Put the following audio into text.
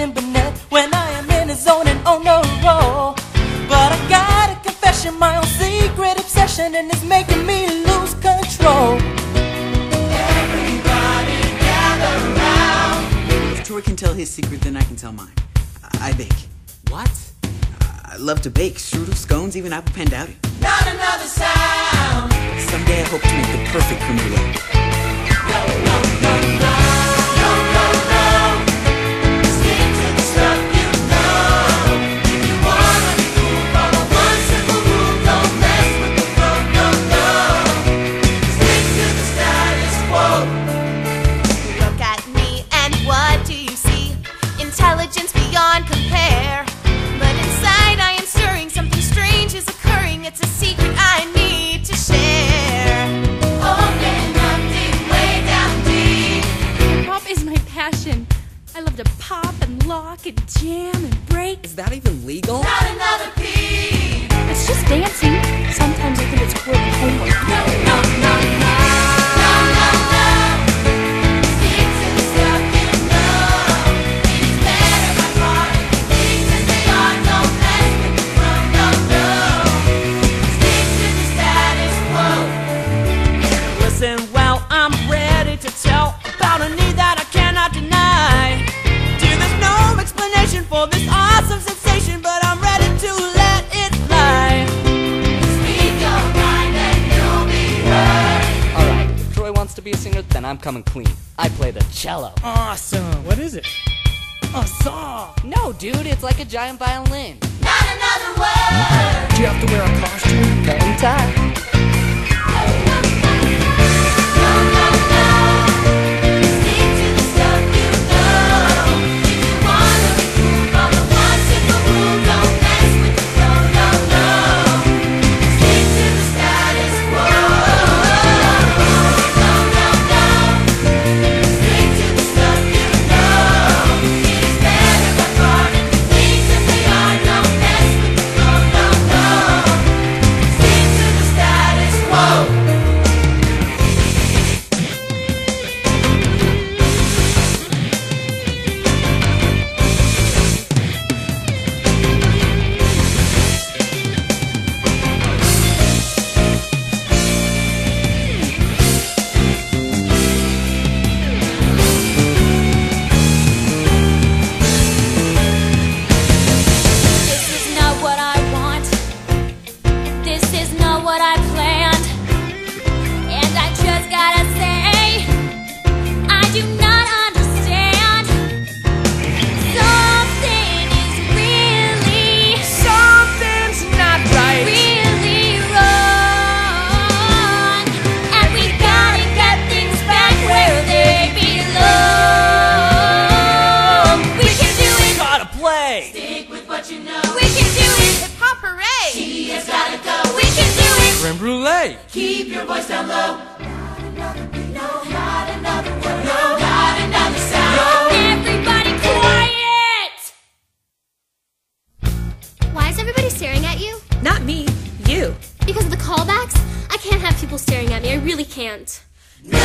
nothing but net when I am in the zone and on a roll. But I got a confession, my own secret obsession, and it's making me lose control. Everybody gather round. If Troy can tell his secret, then I can tell mine. I, I bake. What? I love to bake strudel, scones, even apple pandowdy. Not another sound. Someday I hope to make the perfect creme brulee. Stick Intelligence beyond compare. Be a singer, then I'm coming clean. I play the cello. Awesome. What is it? A saw. No, dude, it's like a giant violin. Not another word. Do you have to wear a costume? Cut and tie. What I planned. And I just gotta say, I do play. Stick with what you know. We can do it. Hip hop hooray. He has gotta go. We can do it. Creme brulee. Keep your voice down low. Not another beat, no, not another word, not another sound. Everybody quiet! Why is everybody staring at you? Not me, you. Because of the callbacks? I can't have people staring at me. I really can't. No,